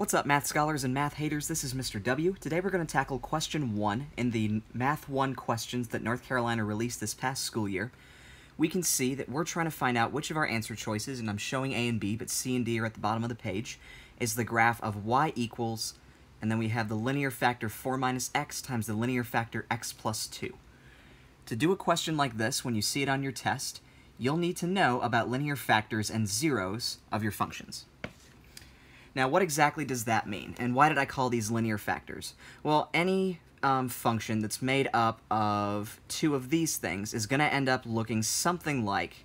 What's up, math scholars and math haters? This is Mr. W. Today we're going to tackle question 1 in the Math 1 questions that North Carolina released this past school year. We can see that we're trying to find out which of our answer choices, and I'm showing A and B, but C and D are at the bottom of the page, is the graph of y equals, and then we have the linear factor 4 minus x times the linear factor x plus 2. To do a question like this, when you see it on your test, you'll need to know about linear factors and zeros of your functions. Now, what exactly does that mean? And why did I call these linear factors? Well, any um, function that's made up of two of these things is going to end up looking something like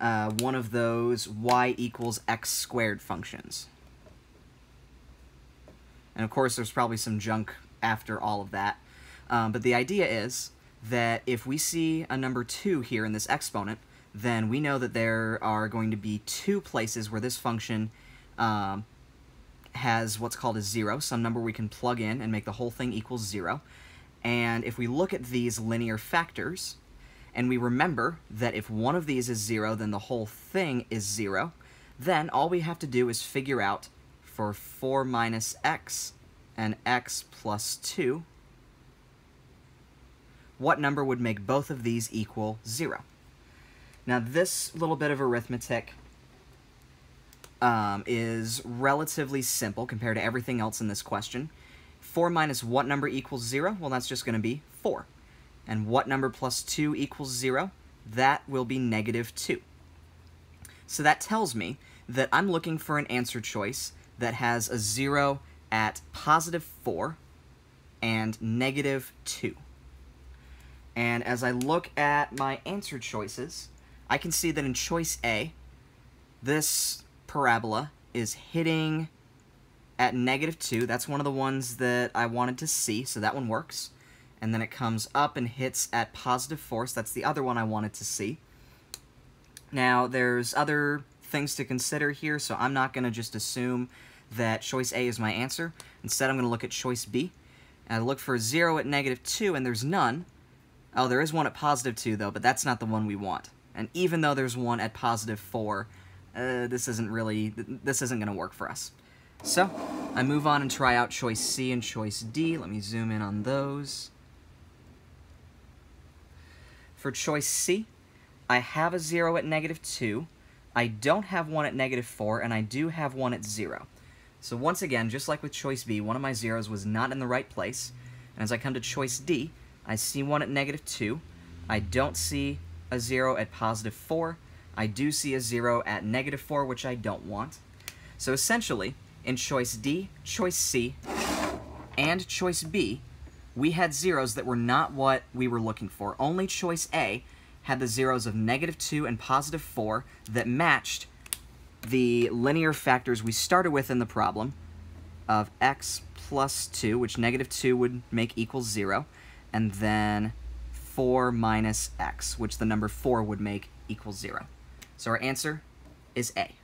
uh, one of those y equals x squared functions. And of course, there's probably some junk after all of that. Um, but the idea is that if we see a number 2 here in this exponent, then we know that there are going to be two places where this function um, has what's called a zero, some number we can plug in and make the whole thing equal zero. And if we look at these linear factors, and we remember that if one of these is zero, then the whole thing is zero, then all we have to do is figure out for 4 minus x and x plus 2, what number would make both of these equal 0. Now this little bit of arithmetic um, is relatively simple compared to everything else in this question. 4 minus what number equals 0? Well, that's just going to be 4. And what number plus 2 equals 0? That will be negative 2. So that tells me that I'm looking for an answer choice that has a 0 at positive 4 and negative 2. And as I look at my answer choices, I can see that in choice A, this parabola is hitting at negative 2. That's one of the ones that I wanted to see, so that one works. And then it comes up and hits at positive 4, so that's the other one I wanted to see. Now, there's other things to consider here, so I'm not going to just assume that choice A is my answer. Instead, I'm going to look at choice B. And I look for 0 at negative 2, and there's none. Oh, there is one at positive 2, though, but that's not the one we want. And even though there's one at positive 4, uh, this isn't really, this isn't going to work for us. So, I move on and try out choice C and choice D. Let me zoom in on those. For choice C, I have a 0 at negative 2, I don't have one at negative 4, and I do have one at 0. So once again, just like with choice B, one of my zeros was not in the right place. And as I come to choice D, I see one at negative 2, I don't see a 0 at positive 4, I do see a 0 at negative 4, which I don't want. So essentially, in choice D, choice C, and choice B, we had zeros that were not what we were looking for. Only choice A had the zeros of negative 2 and positive 4 that matched the linear factors we started with in the problem of x plus 2, which negative 2 would make equal 0, and then 4 minus x, which the number 4 would make equals 0. So our answer is A.